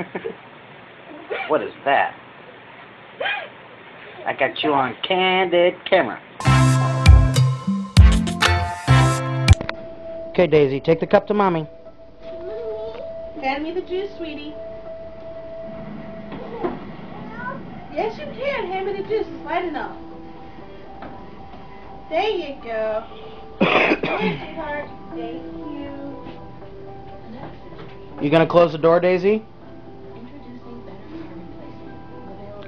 what is that? I got you on candid camera. Okay, Daisy, take the cup to mommy. Hand me the juice, sweetie. Yes, you can. Hand me the juice. It's light enough. There you go. Thank you. You gonna close the door, Daisy?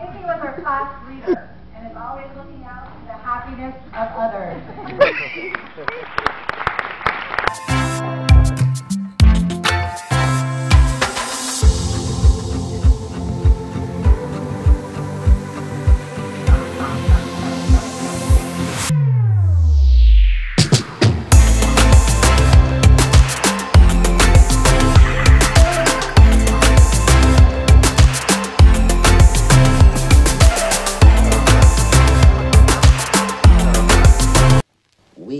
Daisy was our class leader and is always